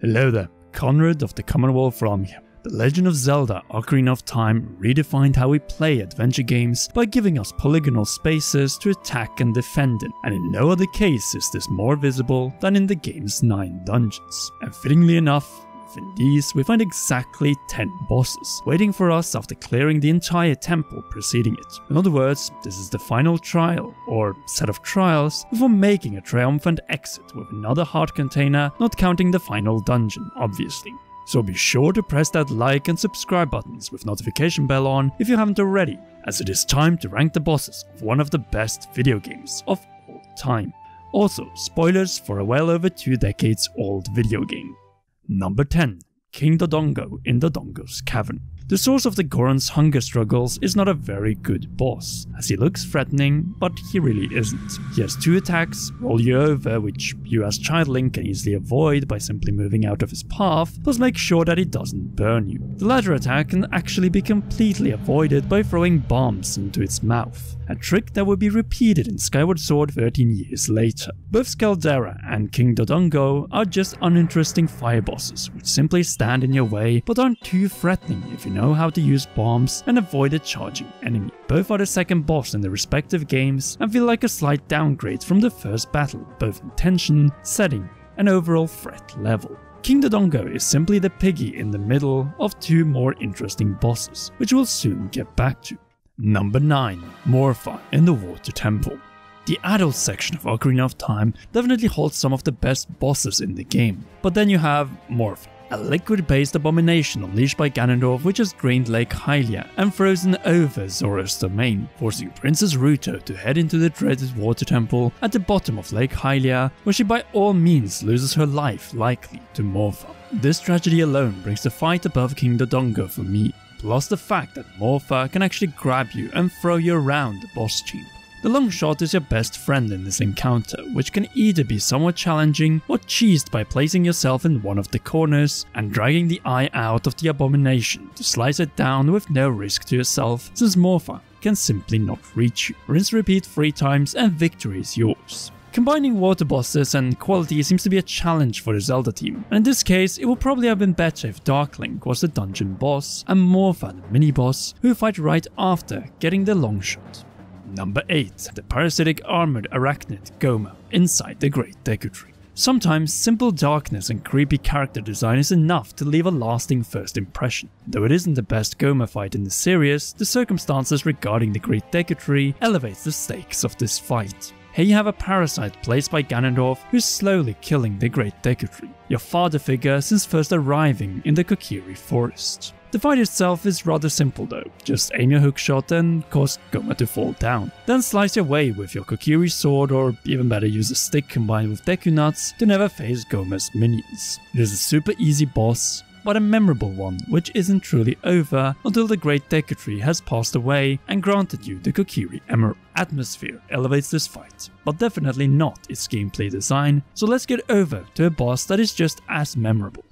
Hello there, Conrad of the Commonwealth from here. The Legend of Zelda Ocarina of Time redefined how we play adventure games by giving us polygonal spaces to attack and defend in, and in no other case is this more visible than in the game's 9 dungeons. And fittingly enough, within these we find exactly 10 bosses, waiting for us after clearing the entire temple preceding it. In other words, this is the final trial, or set of trials, before making a triumphant exit with another heart container, not counting the final dungeon, obviously. So be sure to press that like and subscribe buttons with notification bell on if you haven't already, as it is time to rank the bosses of one of the best video games of all time. Also, spoilers for a well over two decades old video game. Number 10. King Dodongo in Dodongo's Cavern. The source of the Goron's hunger struggles is not a very good boss, as he looks threatening, but he really isn't. He has two attacks, roll you over, which you as Child Link can easily avoid by simply moving out of his path, plus make sure that he doesn't burn you. The latter attack can actually be completely avoided by throwing bombs into its mouth, a trick that would be repeated in Skyward Sword 13 years later. Both Scaldera and King Dodongo are just uninteresting fire bosses, which simply stand in your way but aren't too threatening if you know how to use bombs and avoid a charging enemy. Both are the second boss in their respective games and feel like a slight downgrade from the first battle, both in tension, setting, and overall threat level. King Dodongo is simply the piggy in the middle of two more interesting bosses, which we'll soon get back to. Number 9. Morpha in the Water Temple. The adult section of Ocarina of Time definitely holds some of the best bosses in the game, but then you have Morpha, a liquid-based abomination unleashed by Ganondorf which has drained Lake Hylia and frozen over Zora's domain, forcing Princess Ruto to head into the dreaded water temple at the bottom of Lake Hylia, where she by all means loses her life likely to Morpha. This tragedy alone brings the fight above King Dodongo for me, plus the fact that Morpha can actually grab you and throw you around the boss chamber. The long shot is your best friend in this encounter, which can either be somewhat challenging or cheesed by placing yourself in one of the corners and dragging the eye out of the abomination to slice it down with no risk to yourself, since Morpha can simply not reach you. Rinse repeat three times and victory is yours. Combining water bosses and quality seems to be a challenge for the Zelda team, and in this case it would probably have been better if Dark Link was the dungeon boss and Morpha the mini-boss who fight right after getting the long shot. Number 8. The parasitic armored arachnid Gohma inside the Great Deku Tree. Sometimes simple darkness and creepy character design is enough to leave a lasting first impression. Though it isn't the best Gohma fight in the series, the circumstances regarding the Great Deku Tree elevates the stakes of this fight. Here you have a parasite placed by Ganondorf who's slowly killing the Great Deku Tree, your father figure since first arriving in the Kokiri forest. The fight itself is rather simple though, just aim your hookshot and cause Gohma to fall down. Then slice your way with your Kokiri sword or even better use a stick combined with Deku Nuts to never face Gohma's minions. It is a super easy boss, but a memorable one, which isn't truly over until the Great Deku Tree has passed away and granted you the Kokiri Emerald. Atmosphere elevates this fight, but definitely not its gameplay design, so let's get over to a boss that is just as memorable.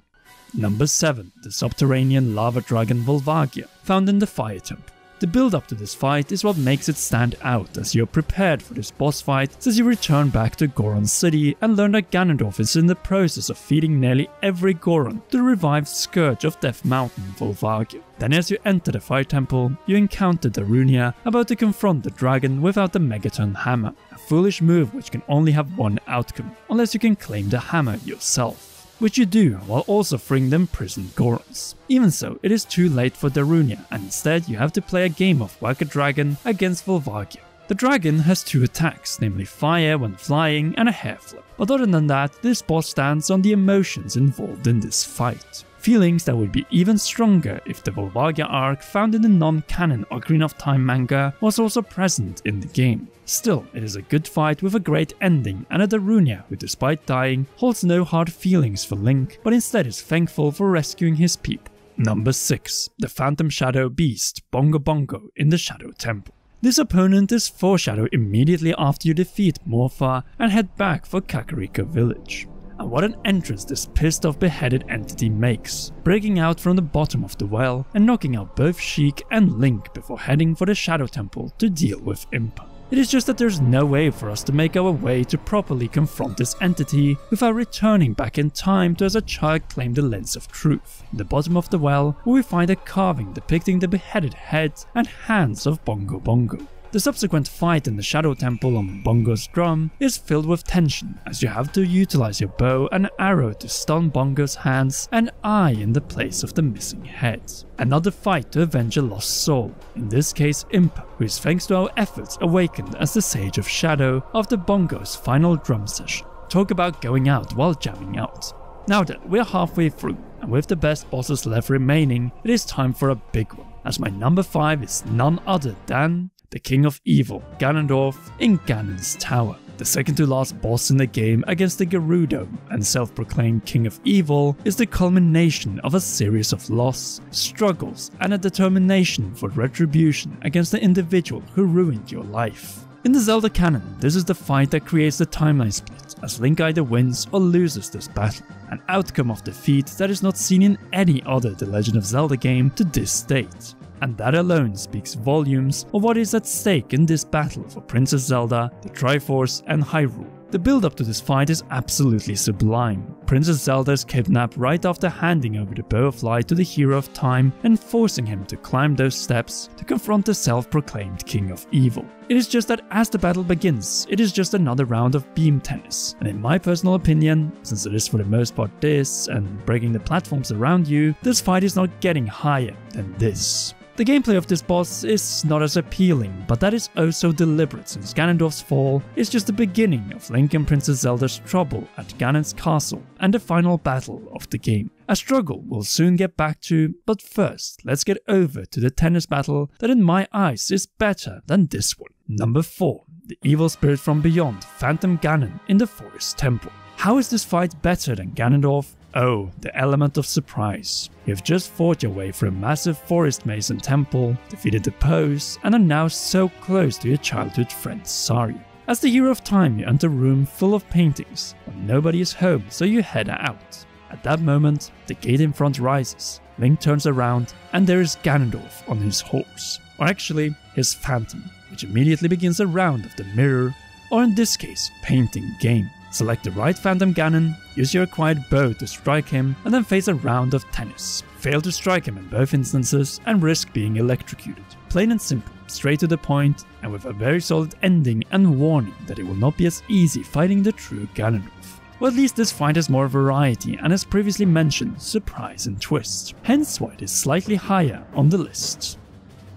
Number 7. The subterranean lava dragon Volvagia, found in the Fire Temple. The build up to this fight is what makes it stand out as you're prepared for this boss fight since you return back to Goron City and learn that Ganondorf is in the process of feeding nearly every Goron to the revived Scourge of Death Mountain Volvagia. Then as you enter the Fire Temple, you encounter Darunia about to confront the dragon without the Megaton Hammer, a foolish move which can only have one outcome, unless you can claim the hammer yourself which you do while also freeing them imprisoned Gorons. Even so, it is too late for Darunia, and instead you have to play a game of Whack a Dragon against Volvagia. The dragon has two attacks, namely fire when flying and a hair flip. But other than that, this boss stands on the emotions involved in this fight. Feelings that would be even stronger if the Volvagia arc found in the non-canon Ocarina of Time manga was also present in the game. Still, it is a good fight with a great ending and a Darunia who despite dying holds no hard feelings for Link but instead is thankful for rescuing his people. Number 6. The Phantom Shadow Beast Bongo Bongo in the Shadow Temple. This opponent is foreshadowed immediately after you defeat Morpha and head back for Kakariko village. And what an entrance this pissed off beheaded entity makes, breaking out from the bottom of the well and knocking out both Sheik and Link before heading for the Shadow Temple to deal with Impa. It is just that there's no way for us to make our way to properly confront this entity without returning back in time to as a child claim the lens of truth. In the bottom of the well, we find a carving depicting the beheaded head and hands of Bongo Bongo. The subsequent fight in the Shadow Temple on Bongo's drum is filled with tension as you have to utilize your bow and arrow to stun Bongo's hands and eye in the place of the missing head. Another fight to avenge a lost soul, in this case Impa, who is thanks to our efforts awakened as the Sage of Shadow after Bongo's final drum session. Talk about going out while jamming out. Now then, we're halfway through, and with the best bosses left remaining, it is time for a big one, as my number 5 is none other than the King of Evil, Ganondorf, in Ganon's Tower. The second to last boss in the game against the Gerudo and self-proclaimed King of Evil is the culmination of a series of loss, struggles and a determination for retribution against the individual who ruined your life. In the Zelda canon, this is the fight that creates the timeline split, as Link either wins or loses this battle, an outcome of defeat that is not seen in any other The Legend of Zelda game to this date and that alone speaks volumes of what is at stake in this battle for Princess Zelda, the Triforce, and Hyrule. The build up to this fight is absolutely sublime. Princess Zelda is kidnapped right after handing over the Bow of Light to the Hero of Time and forcing him to climb those steps to confront the self-proclaimed King of Evil. It is just that as the battle begins, it is just another round of beam tennis. And in my personal opinion, since it is for the most part this and breaking the platforms around you, this fight is not getting higher than this. The gameplay of this boss is not as appealing, but that is oh so deliberate since Ganondorf's fall is just the beginning of Link and Princess Zelda's trouble at Ganon's castle and the final battle of the game. A struggle we'll soon get back to, but first let's get over to the tennis battle that in my eyes is better than this one. Number 4. The evil spirit from beyond, Phantom Ganon in the Forest Temple. How is this fight better than Ganondorf? Oh, the element of surprise. You've just fought your way through a massive forest maze and temple, defeated the pose, and are now so close to your childhood friend Saria. As the hero of time, you enter a room full of paintings, but nobody is home, so you head out. At that moment, the gate in front rises, Link turns around, and there is Ganondorf on his horse, or actually, his phantom, which immediately begins a round of the mirror, or in this case, painting game. Select the right Phantom Ganon, use your acquired bow to strike him, and then face a round of tennis. Fail to strike him in both instances and risk being electrocuted. Plain and simple, straight to the point, and with a very solid ending and warning that it will not be as easy fighting the true Ganondorf. Well, at least this fight has more variety and as previously mentioned, surprise and twist, hence why it is slightly higher on the list.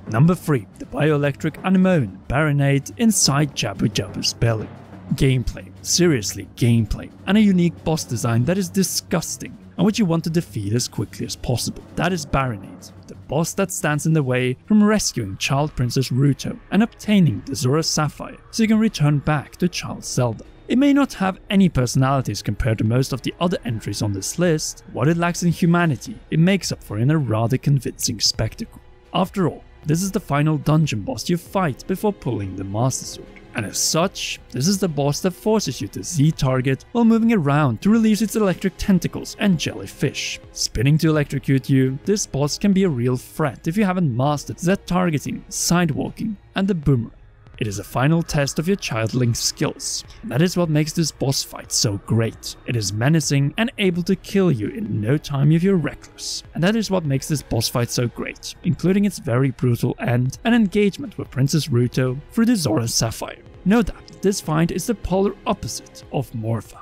Number 3. The Bioelectric Anemone Barinade inside Jabu Jabu's belly. Gameplay, seriously gameplay, and a unique boss design that is disgusting and which you want to defeat as quickly as possible. That is Barinade, the boss that stands in the way from rescuing Child Princess Ruto and obtaining the Zora Sapphire so you can return back to Child Zelda. It may not have any personalities compared to most of the other entries on this list, what it lacks in humanity, it makes up for in a rather convincing spectacle. After all, this is the final dungeon boss you fight before pulling the Master Sword. And as such, this is the boss that forces you to Z-target while moving around to release its electric tentacles and jellyfish. Spinning to electrocute you, this boss can be a real threat if you haven't mastered Z-targeting, sidewalking, and the boomerang. It is a final test of your child Link's skills. That is what makes this boss fight so great. It is menacing and able to kill you in no time if you're reckless. And that is what makes this boss fight so great, including its very brutal end and engagement with Princess Ruto through the Zora Sapphire. No doubt, this fight is the polar opposite of Morpha.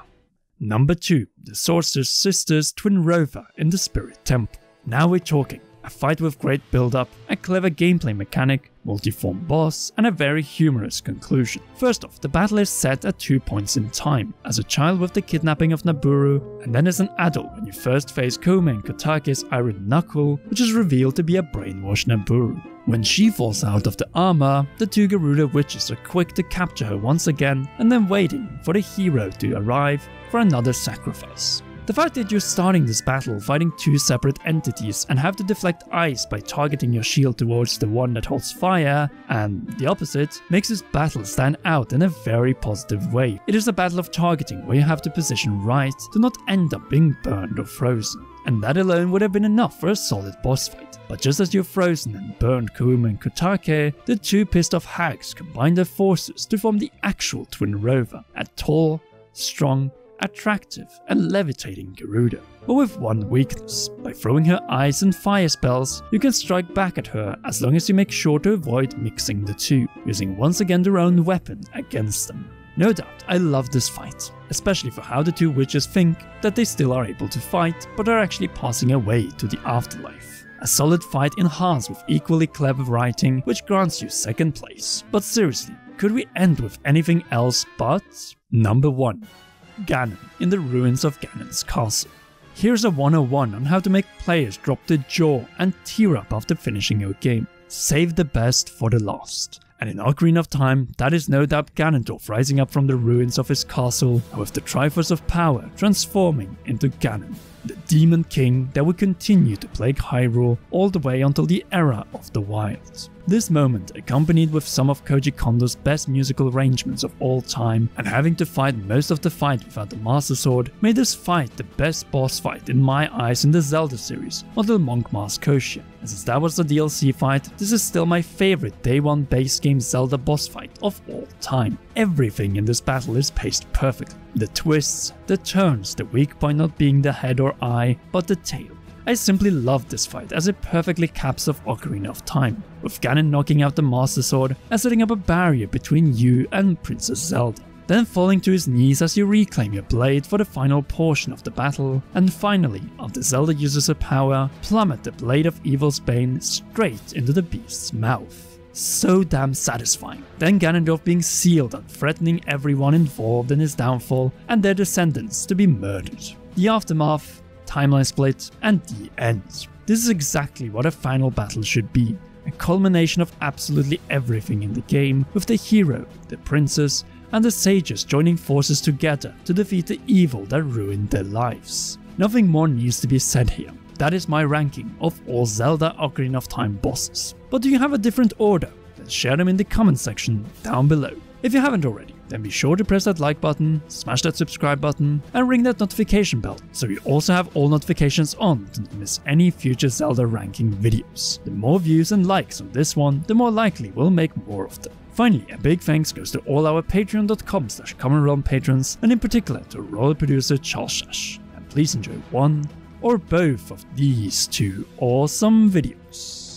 Number 2. The Sorcerer's Sister's Twinrova in the Spirit Temple. Now we're talking a fight with great build-up, a clever gameplay mechanic, multi-form boss, and a very humorous conclusion. First off, the battle is set at two points in time, as a child with the kidnapping of Nabooru, and then as an adult when you first face Koume Kotake's Iron Knuckle, which is revealed to be a brainwashed Nabooru. When she falls out of the armor, the two Gerudo witches are quick to capture her once again and then waiting for the hero to arrive for another sacrifice. The fact that you're starting this battle fighting two separate entities and have to deflect ice by targeting your shield towards the one that holds fire and the opposite makes this battle stand out in a very positive way. It is a battle of targeting where you have to position right to not end up being burned or frozen. And that alone would have been enough for a solid boss fight. But just as you're frozen and burned Kuruma and Kotake, the two pissed off hags combine their forces to form the actual Twinrova, a tall, strong, attractive, and levitating Gerudo. But with one weakness. By throwing her ice and fire spells, you can strike back at her as long as you make sure to avoid mixing the two, using once again their own weapon against them. No doubt, I love this fight, especially for how the two witches think that they still are able to fight, but are actually passing away to the afterlife. A solid fight enhanced with equally clever writing, which grants you second place. But seriously, could we end with anything else but? Number 1. Ganon in the ruins of Ganon's castle. Here's a 101 on how to make players drop their jaw and tear up after finishing your game. Save the best for the last. And in Ocarina of Time, that is no doubt Ganondorf rising up from the ruins of his castle with the Triforce of Power transforming into Ganon, the Demon King that would continue to plague Hyrule all the way until the era of the Wilds. This moment, accompanied with some of Koji Kondo's best musical arrangements of all time, and having to fight most of the fight without the Master Sword, made this fight the best boss fight in my eyes in the Zelda series, until Monk Maz Koshia. And since that was the DLC fight, this is still my favorite day one base game Zelda boss fight of all time. Everything in this battle is paced perfectly. The twists, the turns, the weak point not being the head or eye, but the tail. I simply love this fight as it perfectly caps off Ocarina of Time, with Ganon knocking out the Master Sword and setting up a barrier between you and Princess Zelda. Then falling to his knees as you reclaim your blade for the final portion of the battle, and finally, after Zelda uses her power, plummet the Blade of Evil's Bane straight into the beast's mouth. So damn satisfying. Then Ganondorf being sealed and threatening everyone involved in his downfall and their descendants to be murdered. The aftermath timeline split, and the end. This is exactly what a final battle should be. A culmination of absolutely everything in the game, with the hero, the princess, and the sages joining forces together to defeat the evil that ruined their lives. Nothing more needs to be said here. That is my ranking of all Zelda Ocarina of Time bosses. But do you have a different order? Then share them in the comment section down below. If you haven't already, then be sure to press that like button, smash that subscribe button, and ring that notification bell so you also have all notifications on to not miss any future Zelda ranking videos. The more views and likes on this one, the more likely we'll make more of them. Finally, a big thanks goes to all our patreon.com slash common patrons, and in particular to royal producer Charles Shash. And please enjoy one or both of these two awesome videos.